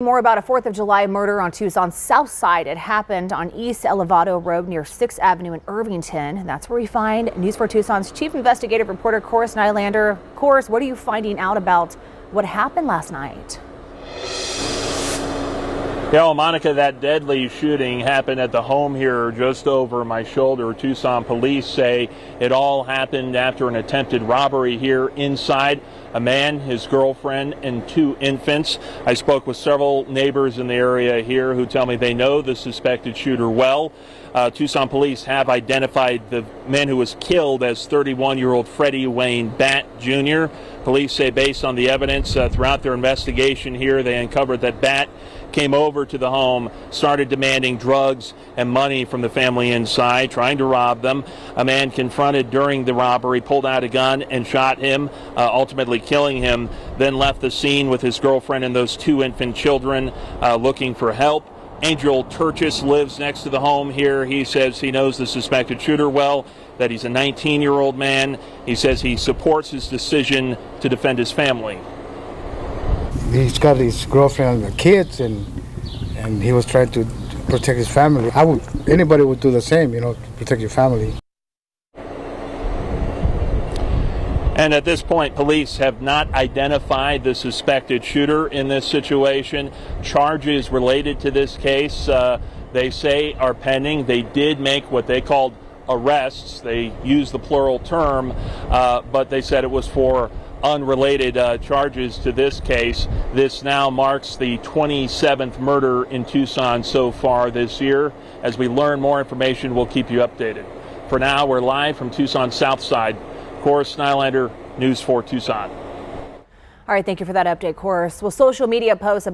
More about a 4th of July murder on Tucson's south side. It happened on East Elvado Road near 6th Avenue in Irvington. That's where we find News 4 Tucson's chief investigative reporter, Chorus Nylander. Chorus, what are you finding out about what happened last night? Yeah, Monica, that deadly shooting happened at the home here just over my shoulder. Tucson police say it all happened after an attempted robbery here inside. A man, his girlfriend, and two infants. I spoke with several neighbors in the area here who tell me they know the suspected shooter well. Uh, Tucson police have identified the man who was killed as 31 year old Freddie Wayne Batt Jr. Police say, based on the evidence uh, throughout their investigation here, they uncovered that Batt came over to the home, started demanding drugs and money from the family inside, trying to rob them. A man confronted during the robbery pulled out a gun and shot him, uh, ultimately killing him, then left the scene with his girlfriend and those two infant children uh, looking for help. Angel Turchis lives next to the home here. He says he knows the suspected shooter well, that he's a 19 year old man. He says he supports his decision to defend his family he's got his girlfriend and kids, and and he was trying to protect his family. I would anybody would do the same, you know, protect your family. And at this point, police have not identified the suspected shooter in this situation. Charges related to this case, uh, they say, are pending. They did make what they called arrests. They used the plural term, uh, but they said it was for unrelated uh, charges to this case. This now marks the 27th murder in Tucson so far this year. As we learn more information, we'll keep you updated. For now, we're live from Tucson South Side. Chorus Nylander, News 4 Tucson. All right, thank you for that update, Chorus. Well, social media posts